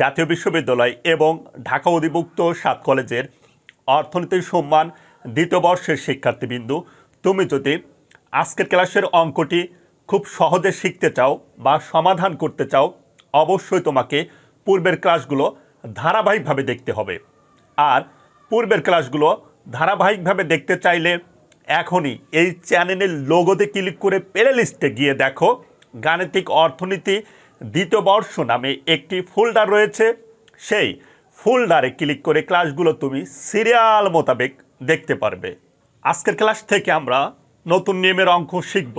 জাতীয় বিশ্ববিদ্যালয় এবং ঢাকা অধিভুক্ত সাত কলেজের অর্থনীতি সম্মান দ্বিতীয় বর্ষের শিক্ষার্থীবৃন্দু। তুমি যদি আজকের ক্লাসের অঙ্কটি খুব সহজে শিখতে চাও বা সমাধান করতে চাও, অবশ্যই তোমাকে পূর্বের ক্লাসগুলো ধারাবাহিকভাবে দেখতে হবে। আর পূর্বের ক্লাসগুলো ধারাবাহিকভাবে দেখতে চাইলে এখনই এই চ্যানেলের লোগোতে ক্লিক করে প্লে লিস্টে গিয়ে দেখো গাণিতিক অর্থনীতি দ্বিতীয় বর্ষ নামে একটি ফোল্ডার রয়েছে। সেই ফোল্ডারে ক্লিক করে ক্লাসগুলো তুমি সিরিয়াল মোতাবেক দেখতে পারবে। আজকের ক্লাস থেকে আমরা নতুন নিয়মের অঙ্ক শিখব,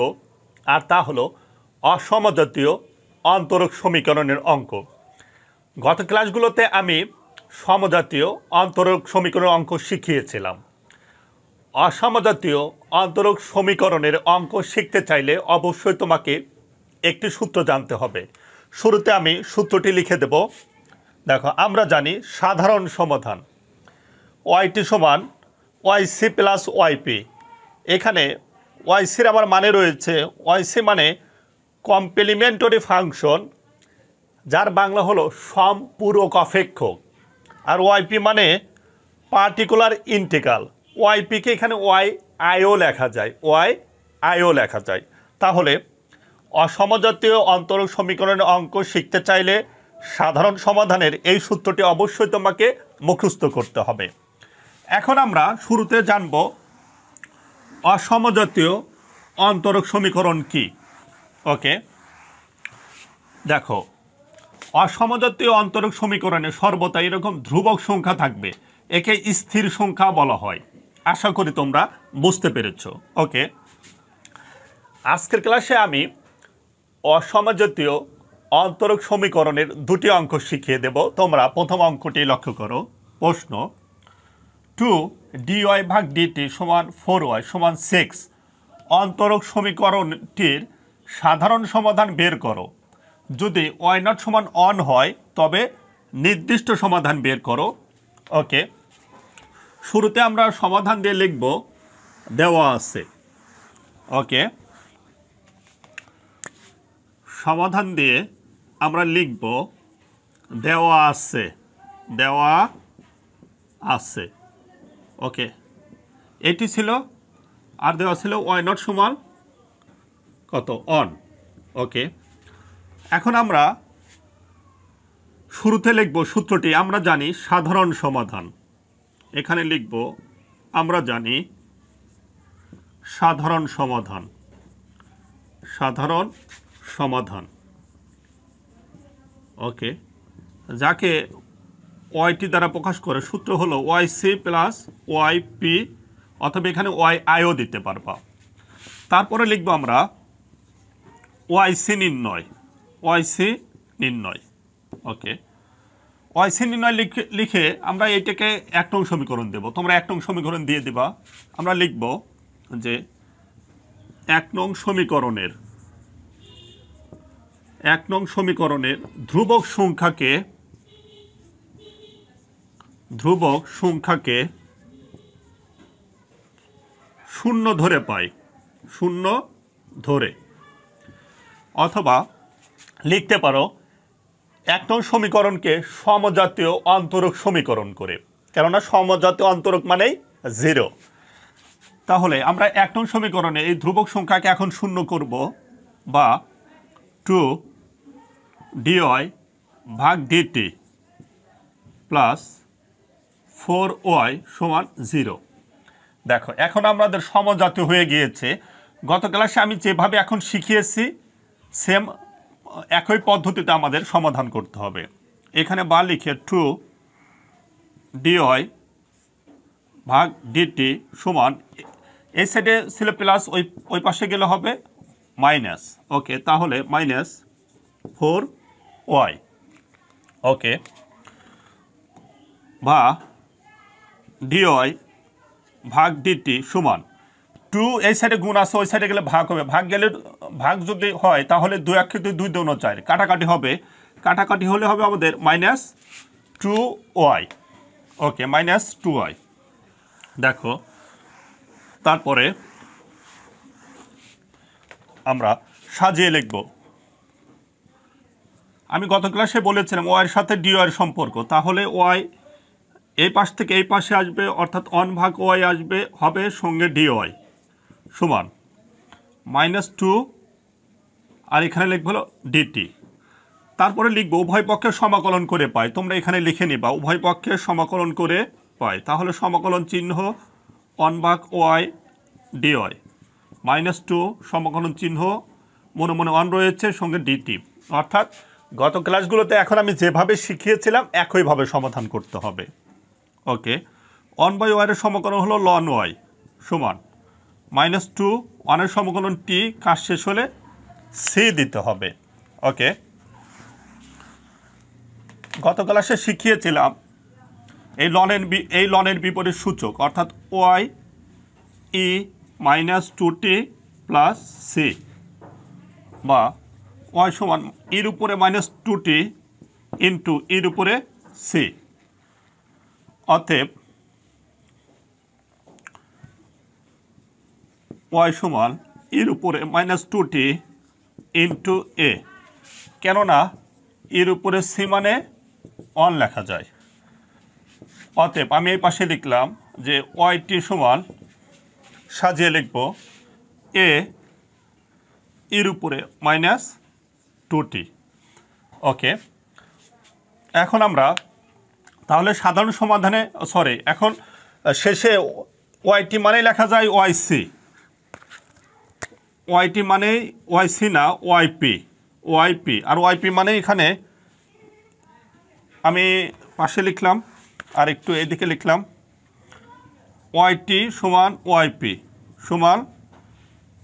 আর তা হলো অসমজাতীয় অন্তরক সমীকরণের অঙ্ক। গত ক্লাসগুলোতে আমি সমজাতীয় অন্তরক সমীকরণের অঙ্ক শিখিয়েছিলাম। অসমজাতীয় অন্তরক সমীকরণের অঙ্ক শিখতে চাইলে অবশ্যই তোমাকে একটি সূত্র জানতে হবে। শুরুতে আমি সূত্রটি লিখে দেব। দেখো, আমরা জানি সাধারণ সমাধান। ওয়াইটি সমান ওয়াই সি প্লাস ওয়াইপি এখানে ওয়াইসির আমার মানে রয়েছে ওয়াইসি মানে কমপ্লিমেন্টারি ফাংশন যার বাংলা হলো সম্পূরক অপেক্ষক। আর ওয়াইপি মানে পার্টিকুলার ইন্টিগ্রাল ওয়াইপিকে এখানে ওয়াই আইও লেখা যায় ওয়াই আইও লেখা যায়। তাহলে অসমজাতীয় অন্তরক সমীকরণের অঙ্ক শিখতে চাইলে সাধারণ সমাধানের এই সূত্রটি অবশ্যই তোমাকে মুখস্থ করতে হবে। এখন আমরা শুরুতে জানব অসমজাতীয় অন্তরক সমীকরণ কি? ওকে। দেখো, অসমজাতীয় অন্তরক সমীকরণে সর্বদা এরকম ধ্রুবক সংখ্যা থাকবে, একে স্থির সংখ্যা বলা হয়। আশা করি তোমরা বুঝতে পেরেছ। ওকে। আজকের ক্লাসে আমি অসমজাতীয় অন্তরক সমীকরণের দুটি অঙ্ক শিখিয়ে দেব। তোমরা প্রথম অঙ্কটি লক্ষ্য করো। প্রশ্ন, টু ডিওয়াই ভাগ ডিটি সমান ফোর ওয়াই সমান সিক্স অন্তরক সমীকরণটির সাধারণ সমাধান বের করো। যদি ওয়াই নট সমান অন হয়, তবে নির্দিষ্ট সমাধান বের করো। ওকে শুরুতে আমরা সমাধান দিয়ে লিখব দেওয়া আছে। ওকে সমাধান দিয়ে আমরা লিখব, দেওয়া আছে দেওয়া আছে। ওকে এটি ছিল, আর দেওয়া ছিল ওয়াই নট সমান কত? অন ওকে এখন আমরা শুরুতে লিখব সূত্রটি, আমরা জানি সাধারণ সমাধান। এখানে লিখব, আমরা জানি সাধারণ সমাধান। সাধারণ সমাধান। ওকে। যাকে ওয়াইটি দ্বারা প্রকাশ করে, সূত্র হলো y c plus y p অথবা এখানে ওয়াই আইও দিতে পারবা। তারপরে লিখব আমরা ওয়াই সি নির্ণয় ওয়াই সি নির্ণয়। ওকে। ওয়াই সি নির্ণয় লিখে লিখে আমরা এইটাকে এক নং সমীকরণ দেব। তোমরা এক নং সমীকরণ দিয়ে দিবা। আমরা লিখব যে এক নং সমীকরণের এক নং সমীকরণের ধ্রুবক সংখ্যাকে ধ্রুবক সংখ্যাকে শূন্য ধরে পাই, শূন্য ধরে। অথবা লিখতে পারো, এক নং সমীকরণকে সমজাতীয় অন্তরক সমীকরণ করে। কেননা সমজাতীয় অন্তরক মানেই জিরো তাহলে আমরা এক নং সমীকরণে এই ধ্রুবক সংখ্যাকে এখন শূন্য করব বা টু ডিওয়াই ভাগ d t plus four y সমান জিরো দেখো, এখন আমাদের সমজাতীয় হয়ে গিয়েছে। গত ক্লাসে আমি যেভাবে এখন শিখিয়েছি সেম একই পদ্ধতিতে আমাদের সমাধান করতে হবে। এখানে বা লিখে টু ডিওয়াই ভাগ ডিটি সমান, এই সাইডে ছিল প্লাস ওই ওই পাশে গেলে হবে মাইনাস ওকে তাহলে মাইনাস ফোর ওয়াই। ওকে। বা ডিওয়াই ভাগ ডিটি সমান। টু এই সাইডে গুণ আছে, ওই সাইডে গেলে ভাগ হবে। ভাগ গেলে, ভাগ যদি হয়, তাহলে দুই একটি দুই দৌন চার। কাটাকাটি হবে। কাটাকাটি হলে হবে আমাদের minus two y okay minus two y দেখো, তারপরে আমরা সাজিয়ে লিখব। আমি গত ক্লাসে বলেছিলাম ওয়াইয়ের সাথে ডি ওয়াইয়ের সম্পর্ক। তাহলে ওয়াই এই পাশ থেকে এই পাশে আসবে, অর্থাৎ অন ভাগ ওয়াই আসবে, হবে সঙ্গে ডি ওয়াই সমান। মাইনাস টু, আর এখানে লিখব হলো ডিটি। তারপরে লিখব উভয় পক্ষে সমাকলন করে পাই। তোমরা এখানে লিখে নিবা, উভয় পক্ষে সমাকলন করে পাই। তাহলে সমাকলন চিহ্ন অন ভাগ y d y minus two, সমাকলন চিহ্ন মনে মনে অন রয়েছে, সঙ্গে ডিটি। অর্থাৎ গত ক্লাসগুলোতে এখন আমি যেভাবে শিখিয়েছিলাম, একইভাবে সমাধান করতে হবে। ওকে। অন বাই ওয়াইয়ের সমকলন হলো লন ওয়াই সমান। মাইনাস টু ওয়ানের সমকলন টি কাজ শেষ হলে সি দিতে হবে। ওকে। গত ক্লাসে শিখিয়েছিলাম এই লনের বি- এই লনের বিপরীত সূচক, অর্থাৎ y e minus two t plus c বা ওয়াই সমান ইর উপরে মাইনাস টু টি ইন্টু ইর উপরে সি অতএব ওয়াই সমান ইর উপরে minus two t into a কেননা এর উপরে সি মানে অন লেখা যায়। অতএব আমি এই পাশে লিখলাম যে ওয়াইটি সমান সাজিয়ে লিখব এ এর উপরে মাইনাস টু টি ওকে। এখন আমরা তাহলে সাধারণ সমাধানে সরি এখন শেষে ওয়াইটি মানে লেখা যায় ওয়াইসি ওয়াইটি মানেই ওয়াইসি না ওয়াইপি ওয়াইপি আর ওয়াইপি মানে এখানে আমি পাশে লিখলাম, আর একটু এদিকে লিখলাম। ওয়াইটি সমান ওয়াইপি সমান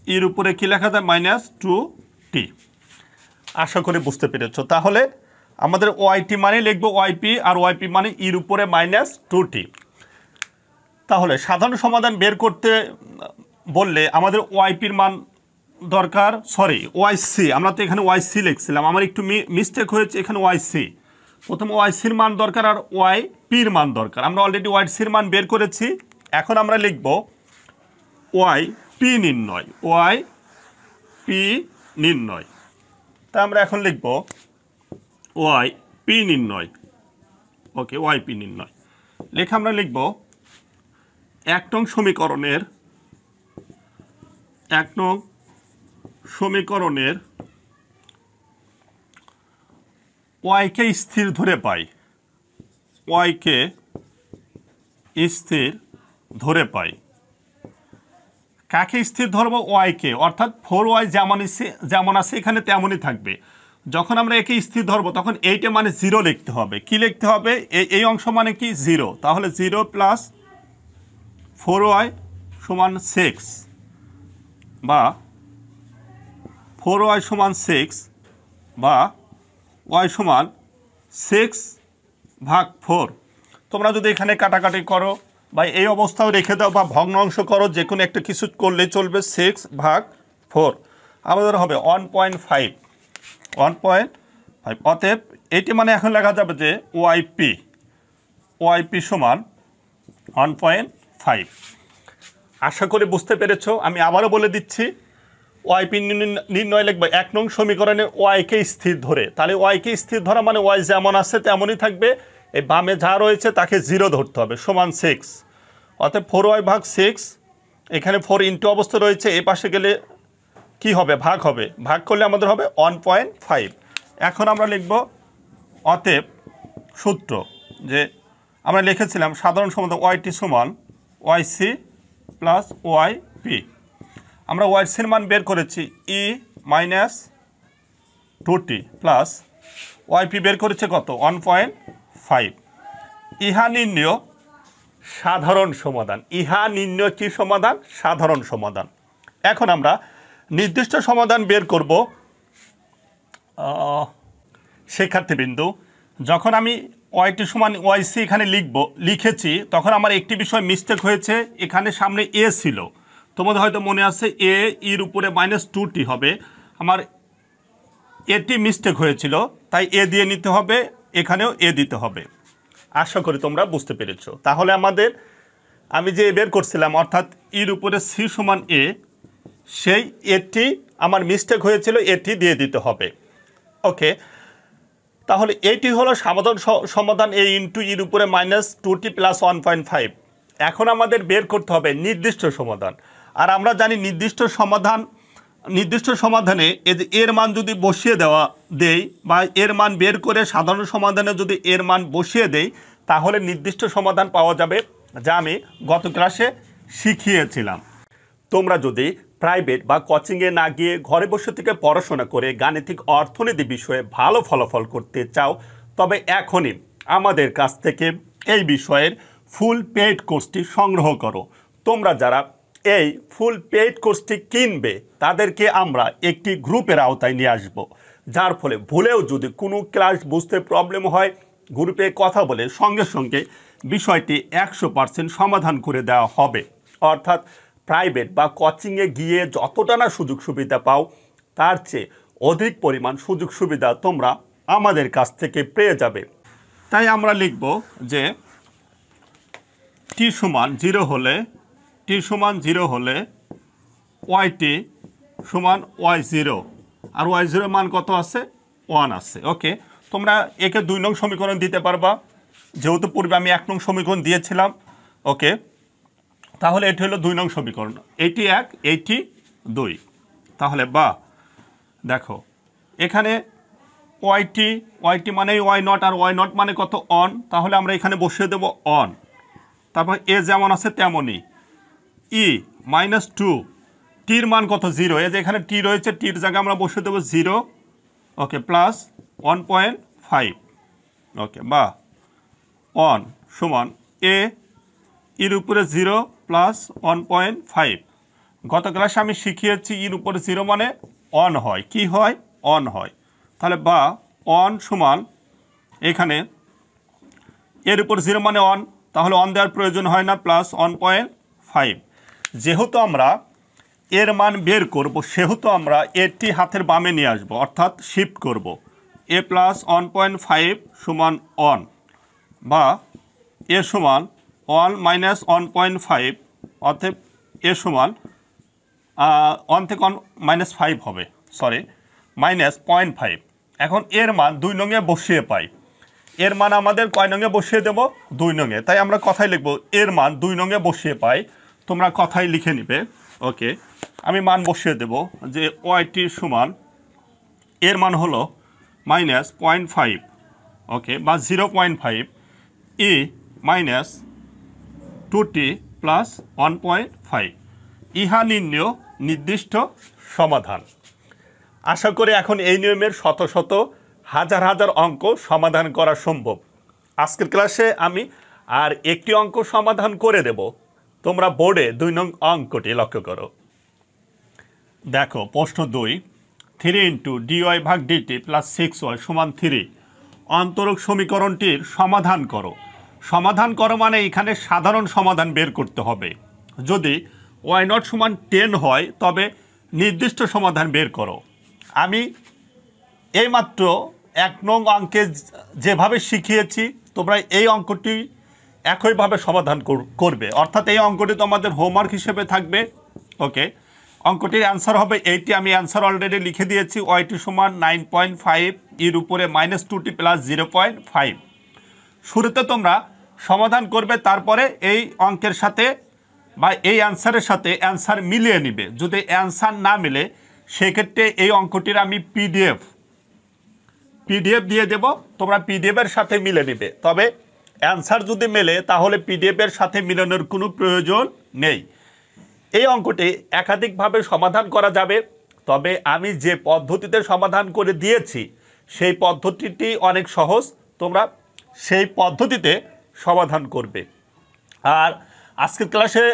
এর উপরে কি লেখা যায়? মাইনাস টু টি আশা করি বুঝতে পেরেছ। তাহলে আমাদের ওয়াইটি মানে লিখব ওয়াইপি আর ওয়াইপি মানে ইর উপরে মাইনাস টু টি তাহলে সাধারণ সমাধান বের করতে বললে আমাদের ওয়াইপির মান দরকার সরি ওয়াইসি আমরা তো এখানে ওয়াইসি লিখছিলাম। আমার একটু মিস্টেক হয়েছে এখানে ওয়াইসি প্রথমে ওয়াইসির মান দরকার আর ওয়াই পির মান দরকার। আমরা অলরেডি ওয়াইসির মান বের করেছি। এখন আমরা লিখব ওয়াই পি নির্ণয়। ওয়াই পি নির্ণয়। তা আমরা এখন লিখব ওয়াই পি নির্ণয়। ওকে ওয়াই পি নির্ণয়। লেখা আমরা লিখব এক নং সমীকরণের, এক নং সমীকরণের ওয়াইকে স্থির ধরে পাই। ওয়াইকে স্থির ধরে পাই। কাকে স্থির ধরবো? ওয়াইকে অর্থাৎ ফোর ওয়াই যেমন যেমন আছে এখানে তেমনই থাকবে। যখন আমরা একে স্থির ধরবো, তখন এইটা মানে জিরো লিখতে হবে। কি লিখতে হবে? এই- এই অংশ মানে কি? জিরো তাহলে জিরো প্লাস ফোর ওয়াই সমান সিক্স বা ফোর ওয়াই সমান সিক্স বা ওয়াই সমান সিক্স ভাগ ফোর তোমরা যদি এখানে কাটাকাটি করো বা এই অবস্থাও রেখে দাও বা ভগ্নাংশ করো, যে কোনো একটা কিছু করলে চলবে। সিক্স ভাগ ফোর আমাদের হবে one point five one point five অতএব এটি মানে এখন লেখা যাবে যে ওআইপি ওআইপি সমান ওয়ান পয়েন্ট ফাইভ আশা করি বুঝতে পেরেছ। আমি আবারও বলে দিচ্ছি ওয়াইপি নির্ণয় লিখবে এক নং সমীকরণে ওয়াইকে স্থির ধরে। তাহলে ওয়াইকে স্থির ধরা মানে ওয়াই যেমন আছে, তেমনই থাকবে। এই বামে যা রয়েছে, তাকে জিরো ধরতে হবে, সমান সিক্স অর্থাৎ ফোর ওয়াই ভাগ সিক্স এখানে ফোর ইন্টু অবস্থা রয়েছে, এ পাশে গেলে কি হবে? ভাগ হবে। ভাগ করলে আমাদের হবে ওয়ান পয়েন্ট ফাইভ এখন আমরা লিখব অতএব সূত্র, যে আমরা লিখেছিলাম সাধারণ সমাধান ওয়াইটি সমান y c plus y p আমরা ওয়াই সির মান বের করেছি e minus two t plus y p বের করেছে কত? ওয়ান পয়েন্ট ফাইভ ইহা নির্ণয় সাধারণ সমাধান। ইহা নির্ণয় কি সমাধান? সাধারণ সমাধান। এখন আমরা নির্দিষ্ট সমাধান বের করব শিক্ষার্থীবৃন্দু। যখন আমি ওয়াইটি সমান ওয়াইসি এখানে লিখব, লিখেছি, তখন আমার একটি বিষয় মিস্টেক হয়েছে, এখানে সামনে এ ছিল। তোমাদের হয়তো মনে আছে এ ইর উপরে মাইনাস টু টি হবে। আমার এটি মিস্টেক হয়েছিল, তাই এ দিয়ে নিতে হবে, এখানেও এ দিতে হবে। আশা করি তোমরা বুঝতে পেরেছ। তাহলে আমাদের, আমি যে বের করছিলাম, অর্থাৎ ইর উপরে সি সমান এ, সেই এটি আমার মিস্টেক হয়েছিল, এটি দিয়ে দিতে হবে। ওকে, তাহলে এটি হলো সমাধান সমাধান এ ইন্টু ইর উপরে minus two t plus one point five এখন আমাদের বের করতে হবে নির্দিষ্ট সমাধান। আর আমরা জানি নির্দিষ্ট সমাধান নির্দিষ্ট সমাধানে এর মান যদি বসিয়ে দেওয়া দেই বা এর মান বের করে সাধারণ সমাধানে যদি এর মান বসিয়ে দেই, তাহলে নির্দিষ্ট সমাধান পাওয়া যাবে, যা আমি গত ক্লাসে শিখিয়েছিলাম। তোমরা যদি প্রাইভেট বা কোচিংয়ে না গিয়ে ঘরে বসে থেকে পড়াশোনা করে গাণিতিক অর্থনীতি বিষয়ে ভালো ফলাফল করতে চাও, তবে এখনই আমাদের কাছ থেকে এই বিষয়ের ফুল পেড কোর্সটি সংগ্রহ করো। তোমরা যারা এই ফুল পেইড কোর্সটি কিনবে, তাদেরকে আমরা একটি গ্রুপের আওতায় নিয়ে আসব। যার ফলে ভুলেও যদি কোনো ক্লাস বুঝতে প্রবলেম হয়, গ্রুপে কথা বলে সঙ্গে সঙ্গে বিষয়টি একশো পার্সেন্ট সমাধান করে দেওয়া হবে। অর্থাৎ প্রাইভেট বা কোচিংয়ে গিয়ে যতটা না সুযোগ সুবিধা পাও, তার চেয়ে অধিক পরিমাণ সুযোগ সুবিধা তোমরা আমাদের কাছ থেকে পেয়ে যাবে। তাই আমরা লিখব যে, টি সমান জিরো হলে টি সমান জিরো হলে ওয়াইটি সমান ওয়াই জিরো। আর ওয়াই জিরোর মান কত আছে? ওয়ান আছে। ওকে, তোমরা একে দুই নং সমীকরণ দিতে পারবা। যেহেতু পূর্বে আমি এক নং সমীকরণ দিয়েছিলাম, ওকে, তাহলে এটি হলো দুই নং সমীকরণ। এইটি এক এইটি দুই। তাহলে বা, দেখো, এখানে ওয়াইটি ওয়াইটি মানে ওয়াই নট, আর ওয়াই নট মানে কত? অন। তাহলে আমরা এখানে বসিয়ে দেবো অন। তারপর এ যেমন আছে, তেমনই। ই মাইনাস টু টির মান কত? জিরো এই যে এখানে টি রয়েছে টির জায়গায় আমরা বসে দেবো zero okay plus one point five okay বা ওয়ান সমান এ ইর উপরে zero plus one point five গত ক্লাসে আমি শিখিয়েছি ইর উপরে জিরো মানে অন হয়। কি হয়? অন হয়। তাহলে বা অন সমান এখানে এর উপর জিরো মানে অন তাহলে অন দেওয়ার প্রয়োজন হয় না প্লাস ওয়ান পয়েন্ট ফাইভ যেহেতু আমরা এর মান বের করব, সেহেতু আমরা এটি হাতের বামে নিয়ে আসব, অর্থাৎ শিফট করব। A plus one point five সমান অন বা এ সমান one minus one point five অর্থাৎ এ সমান ওয়ান থেকে ওয়ান মাইনাস ফাইভ হবে সরি মাইনাস পয়েন্ট ফাইভ এখন এর মান দুই নঙে বসিয়ে পাই। এর মান আমাদের কয় নঙে বসিয়ে দেব? দুই নঙে। তাই আমরা কথাই লিখব, এর মান দুই নঙে বসিয়ে পাই তোমরা কথাই লিখে নিবে। ওকে, আমি মান বসিয়ে দেব যে ওয়াইটি সমান, এর মান হলো মাইনাস পয়েন্ট ফাইভ ওকে, বা zero point five e minus two t plus one point five ইহা নির্ণয় নির্দিষ্ট সমাধান। আশা করি এখন এই নিয়মের শত শত, হাজার হাজার অঙ্ক সমাধান করা সম্ভব। আজকের ক্লাসে আমি আর একটি অঙ্ক সমাধান করে দেব। তোমরা বোর্ডে দুই নং অঙ্কটি লক্ষ্য করো। দেখো, প্রশ্ন দুই থ্রি ইন্টু ডিওয়াই ভাগ d t plus six y সমান থ্রি অন্তরক সমীকরণটির সমাধান করো। সমাধান করো মানে এখানে সাধারণ সমাধান বের করতে হবে। যদি ওয়াই নট সমান টেন হয়, তবে নির্দিষ্ট সমাধান বের করো। আমি এইমাত্র এক নং অঙ্কে যেভাবে শিখিয়েছি, তোমরা এই অঙ্কটি একইভাবে সমাধান কর- করবে। অর্থাৎ এই অঙ্কটি তোমাদের হোমওয়ার্ক হিসেবে থাকবে। ওকে অঙ্কটির অ্যান্সার হবে এইটি আমি অ্যান্সার অলরেডি লিখে দিয়েছি। ওয়াইটি সমান নাইন পয়েন্ট ফাইভ এর উপরে মাইনাস টুটি প্লাস জিরো পয়েন্ট ফাইভ শুরুতে তোমরা সমাধান করবে, তারপরে এই অঙ্কের সাথে বা এই অ্যান্সারের সাথে অ্যান্সার মিলিয়ে নিবে। যদি অ্যান্সার না মিলে, সেক্ষেত্রে এই অঙ্কটির আমি পিডিএফ পিডিএফ দিয়ে দেব। তোমরা পিডিএফের সাথে মিলে নিবে। তবে অ্যান্সার যদি মেলে, তাহলে পিডিএফের সাথে মিলানোর কোনো প্রয়োজন নেই। এই অঙ্কটি একাধিকভাবে সমাধান করা যাবে। তবে আমি যে পদ্ধতিতে সমাধান করে দিয়েছি, সেই পদ্ধতিটি অনেক সহজ। তোমরা সেই পদ্ধতিতে সমাধান করবে। আর আজকের ক্লাসে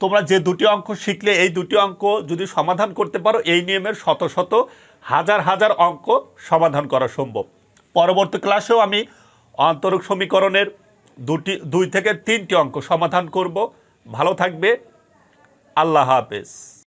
তোমরা যে দুটি অঙ্ক শিখলে, এই দুটি অঙ্ক যদি সমাধান করতে পারো, এই নিয়মের শত শত, হাজার হাজার অঙ্ক সমাধান করা সম্ভব। পরবর্তী ক্লাসেও আমি অন্তরক সমীকরণের দুটি দুই থেকে তিনটি অঙ্ক সমাধান করব। ভালো থাকবে। আল্লাহ হাফেজ।